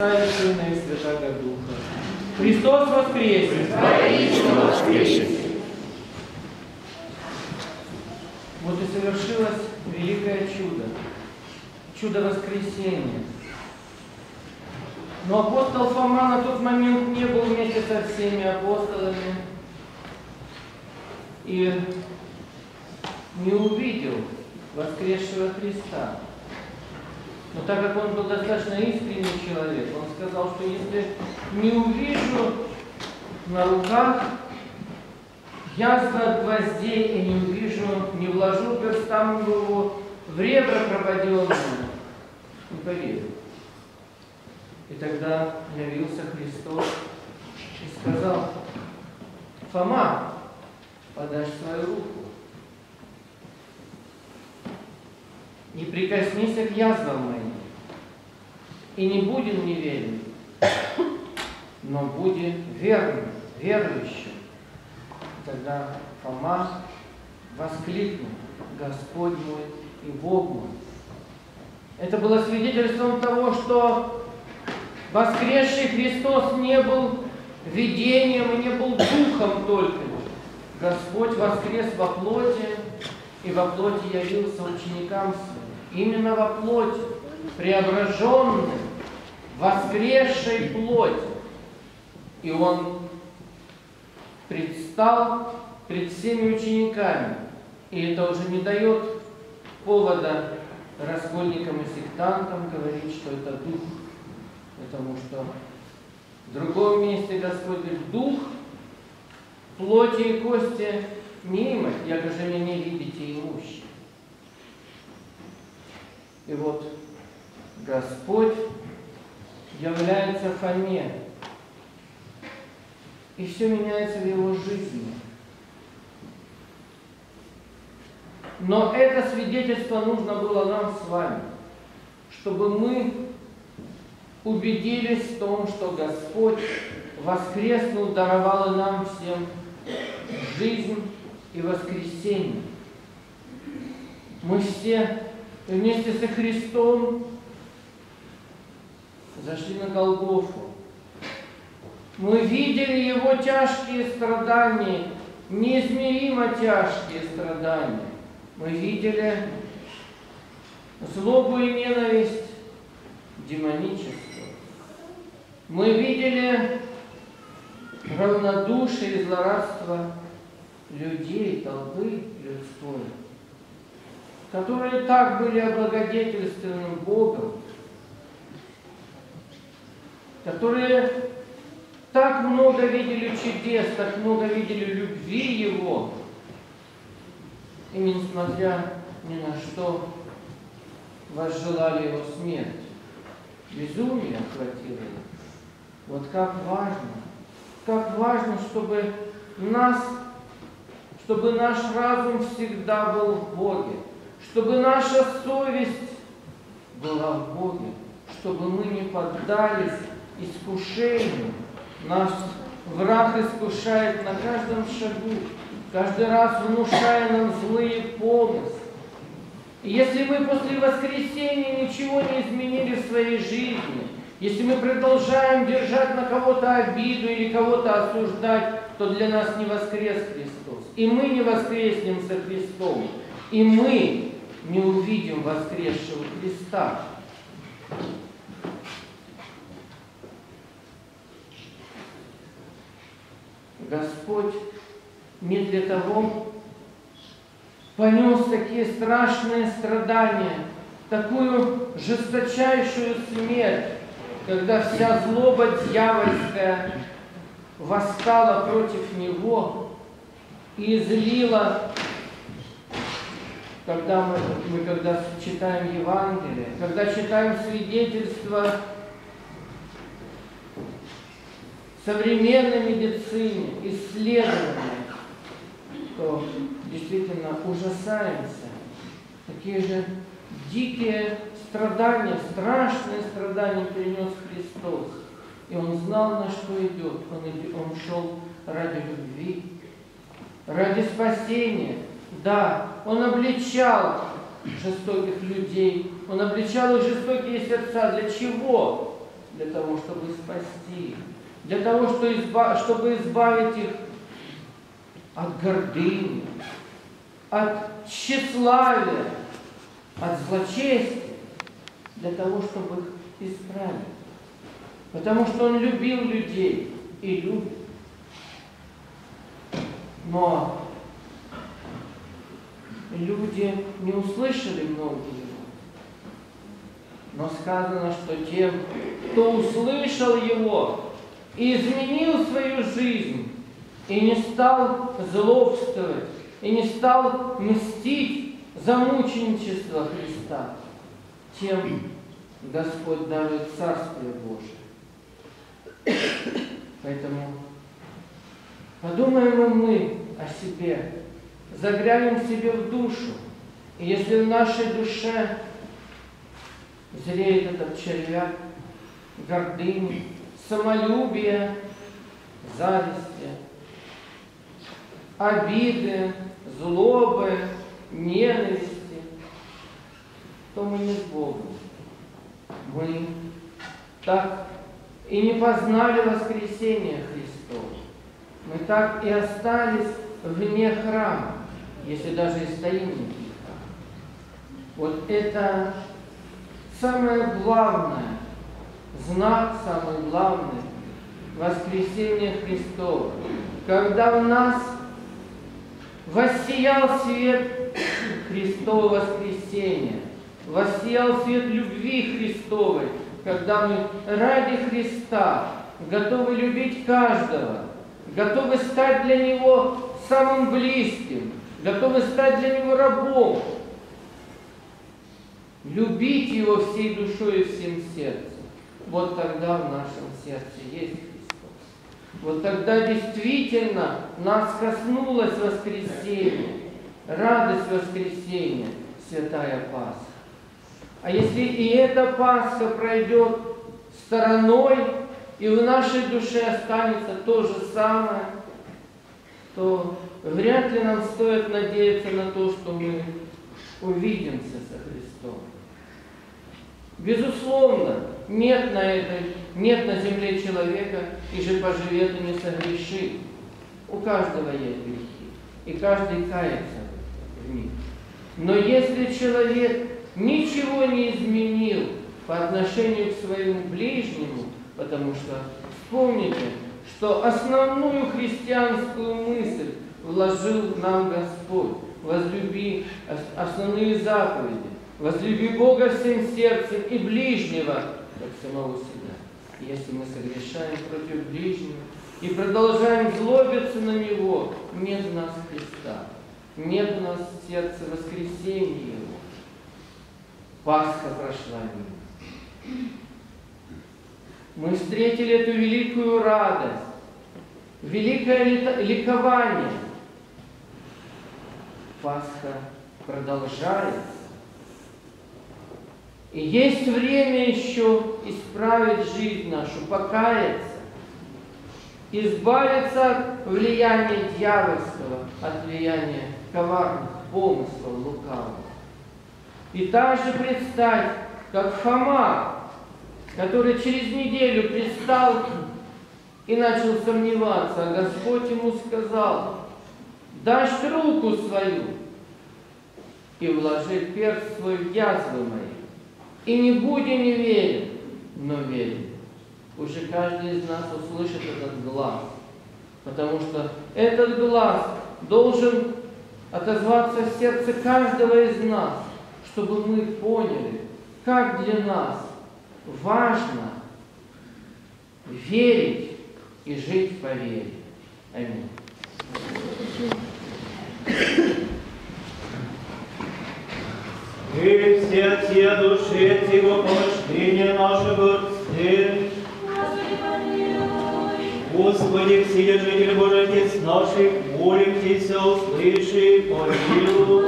Сына и Святаго Духа. Христос воскресе! Воистину воскресе! Вот и совершилось великое чудо. Чудо воскресения. Но апостол Фома на тот момент не был вместе со всеми апостолами и не увидел воскресшего Христа. Но так как он был достаточно искренний человек, он сказал, что если не увижу на руках ясно от гвоздей и не увижу, не вложу перстам в его в ребра пропаденные, не поверю. И тогда явился Христос и сказал, Фома, подашь свою руку. Не прикоснись к язвам моим, и не будем неверным, но будем верным, верующим. Тогда Фома воскликнул, Господь мой и Бог мой. Это было свидетельством того, что воскресший Христос не был видением и не был духом только. Господь воскрес во плоти, и во плоти явился ученикам именно во плоти, преображенным, воскресшей плоти. И Он предстал пред всеми учениками. И это уже не дает повода раскольникам и сектантам говорить, что это дух. Потому что в другом месте Господь говорит, дух, плоти и кости не имать, яко же меня видите имущие. И вот Господь является Фоме, и все меняется в его жизни. Но это свидетельство нужно было нам с вами, чтобы мы убедились в том, что Господь воскреснул, даровал нам всем жизнь и воскресение. Мы все вместе со Христом зашли на Голгофу. Мы видели Его тяжкие страдания, неизмеримо тяжкие страдания. Мы видели злобу и ненависть демоническую. Мы видели равнодушие и злорадство людей, толпы людской, которые так были облагодетельствованы Богом, которые так много видели чудес, так много видели любви Его, и несмотря ни на что возжелали Его смерть. Безумие охватило их. Вот как важно, как важно, чтобы нас, чтобы наш разум всегда был в Боге, чтобы наша совесть была в Боге, чтобы мы не поддались искушению. Наш враг искушает на каждом шагу, каждый раз внушая нам злые помыслы. И если мы после воскресения ничего не изменили в своей жизни, если мы продолжаем держать на кого-то обиду или кого-то осуждать, то для нас не воскрес Христос. И мы не воскреснем со Христом. И мы не увидим воскресшего Христа. Господь не для того понес такие страшные страдания, такую жесточайшую смерть, когда вся злоба дьявольская восстала против Него и излила, когда мы, мы когда читаем Евангелие, когда читаем свидетельства современной медицине, исследования, то действительно ужасаемся. Такие же дикие страдания, страшные страдания перенес Христос. И Он знал, на что идет. Он, он шел ради любви, ради спасения. Да, Он обличал жестоких людей, Он обличал их жестокие сердца. Для чего? для того, чтобы спасти, для того, чтобы избавить их от гордыни, от тщеславия, от злочестия, для того, чтобы их исправить. Потому что Он любил людей и любит. Но люди не услышали много Его. Но сказано, что тем, кто услышал Его и изменил свою жизнь, и не стал злобствовать, и не стал мстить за мученичество Христа, тем Господь дарует Царствие Божие. Поэтому подумаем мы о себе, заглянем себе в душу, и если в нашей душе зреет этот червяк гордыни, самолюбия, зависти, обиды, злобы, ненависти, то мы не с Богом. Мы так и не познали воскресения Христова. Мы так и остались вне храма, если даже и стоим внутри храма. Вот это самое главное, знак самый главный воскресения Христова, когда в нас воссиял свет Христова воскресения, воссиял свет любви Христовой, когда мы ради Христа готовы любить каждого, готовы стать для Него самым близким, готовы стать для Него рабом, любить Его всей душой и всем сердцем. Вот тогда в нашем сердце есть Христос. Вот тогда действительно нас коснулось воскресение, радость воскресения, святая Пасха. А если и эта Пасха пройдет стороной, и в нашей душе останется то же самое, то вряд ли нам стоит надеяться на то, что мы увидимся со Христом. Безусловно, нет на, этой, нет на земле человека, и же поживет и не согрешит. У каждого есть грехи, и каждый кается в них. Но если человек ничего не изменил по отношению к своему ближнему, потому что вспомните, что основную христианскую мысль вложил нам Господь. Возлюби основные заповеди. Возлюби Бога всем сердцем и ближнего, как самого себя. Если мы согрешаем против ближнего и продолжаем злобиться на Него, нет в нас Христа, нет в нас сердца воскресения Его. Пасха прошла мимо. Мы встретили эту великую радость, великое ликование. Пасха продолжается. И есть время еще исправить жизнь нашу, покаяться, избавиться от влияния дьявольского, от влияния коварных помыслов лукавых. И также представь, как Фома, который через неделю пристал и начал сомневаться, а Господь ему сказал, дашь руку свою и вложи перст свой в язвы мои, и не будь неверен, но верен. Уже каждый из нас услышит этот глаз, потому что этот глаз должен отозваться в сердце каждого из нас – чтобы мы поняли, как для нас важно верить и жить по вере. Аминь. И те души Его помышления нашего Сын. Господи, все жители Божий Отец наших, молимся, услыши, помилуй.